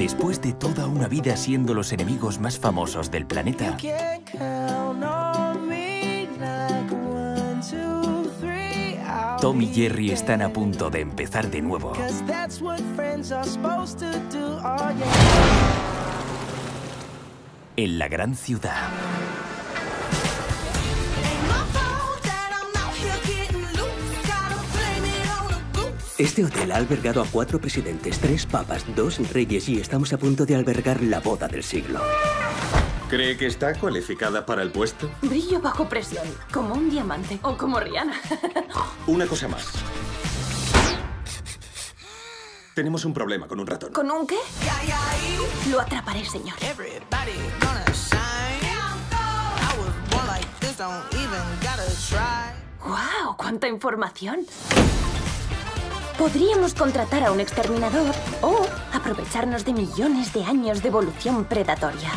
Después de toda una vida siendo los enemigos más famosos del planeta, Tom y Jerry están a punto de empezar de nuevo. En la gran ciudad. Este hotel ha albergado a cuatro presidentes, tres papas, dos reyes y estamos a punto de albergar la boda del siglo. ¿Cree que está cualificada para el puesto? Brillo bajo presión, como un diamante o como Rihanna. Una cosa más. Tenemos un problema con un ratón. ¿Con un qué? Lo atraparé, señor. ¡Wow! ¡Cuánta información! Podríamos contratar a un exterminador o aprovecharnos de millones de años de evolución predatoria.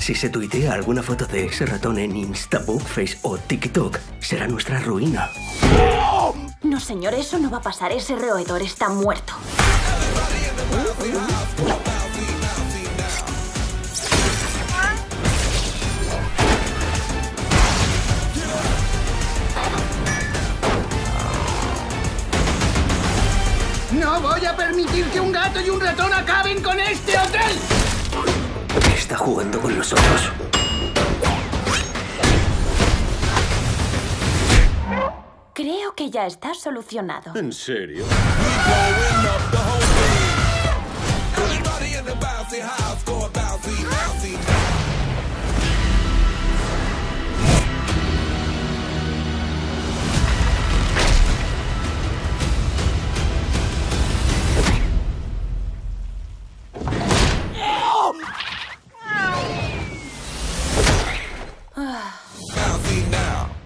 Si se tuitea alguna foto de ese ratón en Instabook, Face o TikTok, será nuestra ruina. No, señor, eso no va a pasar. Ese roedor está muerto. ¡No voy a permitir que un gato y un ratón acaben con este hotel! Está jugando con nosotros. Creo que ya está solucionado. ¿En serio? Bouncy now.